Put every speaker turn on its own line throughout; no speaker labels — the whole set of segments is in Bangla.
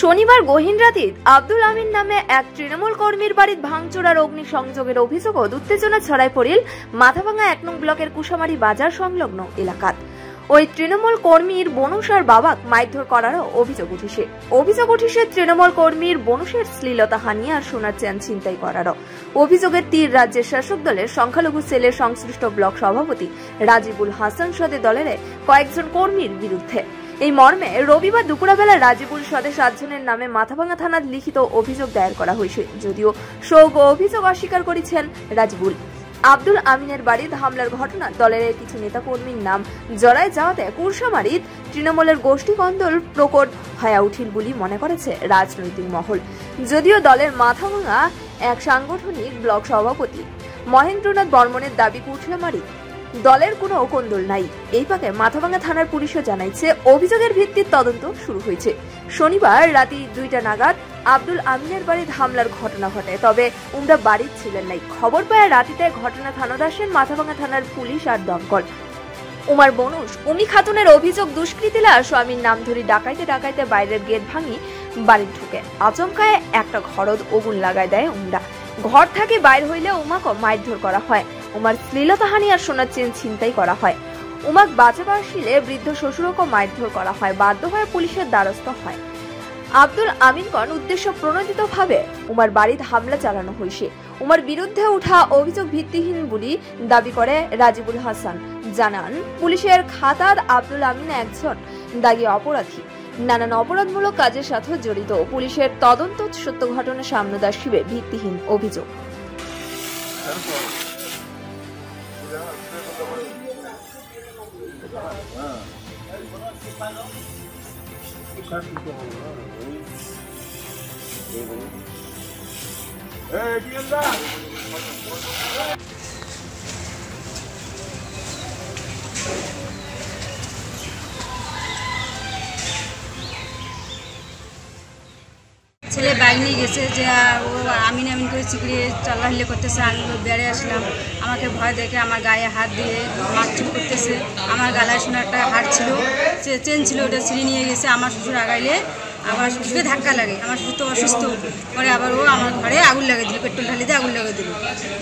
শনিবার গহীন রাতে আব্দুল আমিন নামে এক তৃণমূল কর্মীর বাড়ির ভাঙচুর আর অগ্নিসংযোগের অভিযোগ উত্তেজনা ছড়ায় পড়িল মাথাভাঙা এক নং ব্লকের কুশামারি বাজার সংলগ্ন এলাকাত। ওই তৃণমূল কর্মীর বনুষার বাবাক মারধর করারও অভিযোগ উঠেছে। অভিযোগ উঠেছে, তৃণমূল কর্মীর বনুষের শ্লীলতা হানি আর সোনার চেন ছিনতাই করারও। অভিযোগের তীর রাজ্যের শাসক দলের সংখ্যালঘু সেলের সংশ্লিষ্ট ব্লক সভাপতি রাজিবুল হাসান সদে দলের কয়েকজন কর্মীর বিরুদ্ধে। এই মর্মে রবিবার দুপুরবেলা রাজিবুল সদে সাতজনের নামে মাথাভাঙা থানার লিখিত অভিযোগ দায়ের করা হয়েছে, যদিও সৌগ অভিযোগ অস্বীকার করেছেন রাজিবুল। আব্দুল আমিনের বাড়িতে হামলার ঘটনা দলের কিছু নেতাকর্মীর নাম জড়ায় যাওয়াতে কুরসামারিত তৃণমূলের গোষ্ঠী কন্দল প্রকট হয়ে উঠিল বলে মনে করেছে রাজনৈতিক মহল। যদিও দলের মাথাভাঙা এক সাংগঠনিক ব্লক সভাপতি মহেন্দ্রনাথ বর্মনের দাবি কুরসামারি দলের কোনো কোন্দল নাই। এই পাকে মাথাভাঙা থানার পুলিশও জানাইছে, অভিযোগের ভিত্তির তদন্ত শুরু হয়েছে। শনিবার রাতে দুইটা নাগাদ আব্দুল আমিনের বাড়িতে হামলার ঘটনা ঘটে, তবে উমরা বাড়ির ছিলেন নাই। খবর পায় রাতিতে ঘটনা থানাদ আসেন মাথাভাঙা থানার পুলিশ আর দমকল। উমার বনুষ, উমি খাতুনের অভিযোগ দুষ্কৃতীরা স্বামীর নাম ধরে ডাকাইতে ডাকাইতে বাইরের গেট ভাঙি বাড়ি ঢুকে। আচমকায় একটা ঘরদ ওগুন লাগায় দেয় উমরা। ঘর থেকে বাইর হইলে উমাকে মারধর করা হয়। উমার শ্লীলতাহানি আর সোনার চেন ছিনতাই করা হয়। উমাক বাঁচাবার শিলে বৃদ্ধ শ্বশুরকে মারধর করা হয়, বাধ্য হয়ে পুলিশের দ্বারস্থ হয়। আব্দুল আমিনগণ উদ্দেশ্য প্রণোদিত ভাবে উমার বাড়িতে হামলা চালানো হয়েছে। উমার বিরুদ্ধে উঠা অভিযোগ ভিত্তিহীন বলে দাবি করে রাজিবুল হাসান। জানান, পুলিশের খাতার আব্দুল আমিন একজন দাগি অপরাধী। নানান অপরাধমূলক কাজের সাথে জড়িত। পুলিশের তদন্ত সত্য ঘটনা সামনে আসিবে ভিত্তিহীন অভিযোগ। 에, 뛰었다!
ছেলে বাইক নিয়ে গেছে যে ও আমিন আমিন করে চিকড়িয়ে চাল্লাহিলে করতেছে, আমি বেড়ে আসলাম। আমাকে ভয় দেখে আমার গায়ে হাত দিয়ে মারচুপ করতেছে। আমার গালায় শোনা একটা হার ছিল, সে চেন ছিল, ওটা ছিঁড়ে নিয়ে গেছে। আমার শ্বশুর আগাইলে আমার শ্বশুরকে ধাক্কা লাগে। আমার শ্বশুর তো অসুস্থ। পরে আবার ও আমার ঘরে আগুন লাগিয়ে দিল, পেট্রোল ঢালি দিয়ে আগুন লাগিয়ে দিল।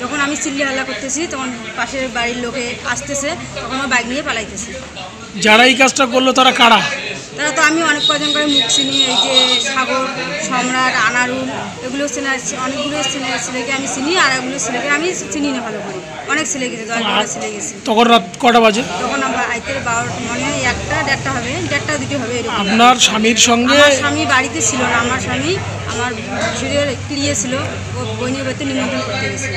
যখন আমি চিল্লি হাল্লা করতেছি, তখন পাশের বাড়ির লোকে আসতেছে, তখন আমার বাইক নিয়ে পালাইতেছে।
যারা এই কাজটা করল, তারা কারা?
তারা তো আমি অনেক কজন করে মুখ চিনি এই যে সাগর সম্রাট আনারুল এগুলো চেনা অনেকগুলো ছেলে ছেলেকে আমি চিনি আর এগুলো ছেলেকে আমি চিনি না ভালো করে। অনেক ছেলে গেছে দশ বারো ছেলে গেছে।
তখন রাত কটা বাজে?
তখন আমরা আইতে বারো মানে একটা দেড়টা হবে দেড়টা দুটো হবে এরকম।
আপনার স্বামীর সঙ্গে
আমার স্বামী বাড়িতে ছিল না আমার স্বামী আমার শরীরের ক্রিয়ে ছিল ও বইনের বাড়িতে নিমন্ত্রণ করতে গেছিল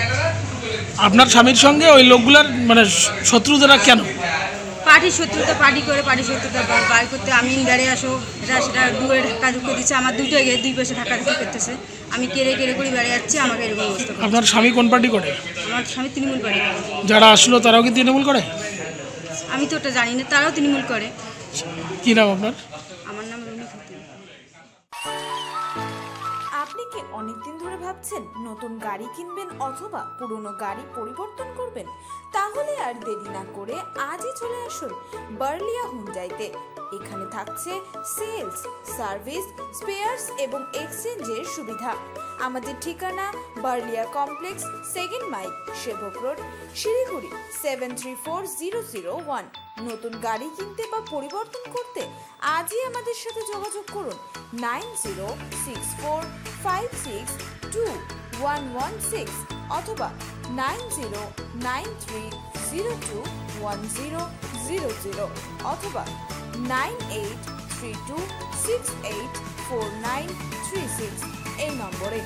আপনার স্বামীর সঙ্গে ওই লোকগুলার মানে শত্রুতারা কেন?
পার্টি শত্রুতা পার্টি করে পার্টি শত্রুতা বাই করতে আমি ইন্ডারে আসো এটা সেটা দুয়ে ধাক্কা ধুক্কে দিচ্ছে আমার দুটো গিয়ে দুই পাশে ধাক্কা ধুক্কি করতেছে। আমি কেড়ে কেড়ে করে বেড়ে যাচ্ছি আমাকে এরকম অবস্থা।
আপনার স্বামী কোন পার্টি করে?
আমার স্বামী তৃণমূল পার্টি করে।
যারা আসলো তারাও কি তৃণমূল করে?
আমি তো ওটা জানি না তারাও তৃণমূল করে।
কি নাম আপনার?
আমার নাম
আপনি অনেকদিন ধরে ভাবছেন, নতুন গাড়ি কিনবেন অথবা পুরনো গাড়ি পরিবর্তন করবেন, তাহলে আর দেরি না করে আজই চলে আসুন বার্লিয়া হুন্ডাইতে। এখানে থাকছে সেলস, সার্ভিস, স্পেয়ার্স এবং এক্সচেঞ্জের সুবিধা। আমাদের ঠিকানা Barlia complex, second mile, Sevoke road, Siliguri seven three four zero zero one নতুন গাড়ি কিনতে বা পরিবর্তন করতে আজই আমাদের সাথে যোগাযোগ করুন nine zero six four five six two one one six অথবা nine zero nine three zero two one zero zero zero অথবা nine eight three two six eight four nine three six এই নম্বরে